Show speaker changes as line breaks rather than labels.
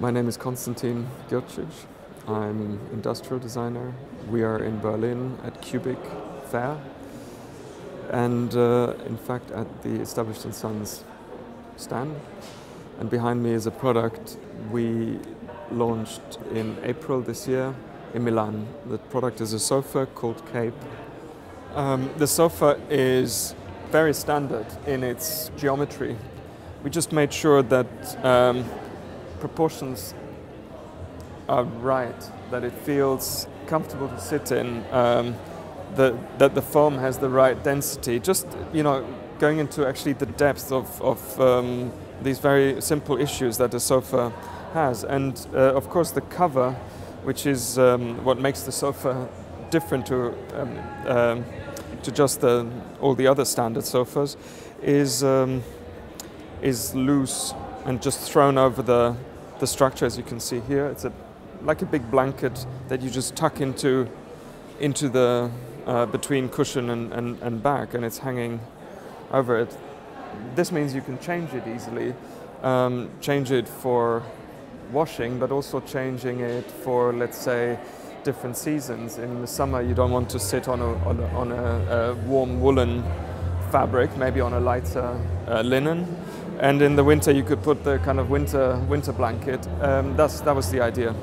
My name is Konstantin Grcic. I'm industrial designer. We are in Berlin at Qubique Fair and uh, in fact at the Established & Sons stand. And behind me is a product we launched in April this year in Milan. The product is a sofa called Cape. Um, the sofa is very standard in its geometry. We just made sure that um, proportions are right, that it feels comfortable to sit in, um, the, that the foam has the right density. Just, you know, going into actually the depth of, of um, these very simple issues that a sofa has. And uh, of course, the cover, which is um, what makes the sofa different to, um, um, to just the, all the other standard sofas, is, um, is loose and just thrown over the, the structure as you can see here. It's a, like a big blanket that you just tuck into, into the, uh, between cushion and, and, and back and it's hanging over it. This means you can change it easily, um, change it for washing, but also changing it for, let's say, different seasons. In the summer, you don't want to sit on a, on a, on a, a warm woolen fabric, maybe on a lighter uh, linen. And in the winter, you could put the kind of winter winter blanket. Um, that's, that was the idea.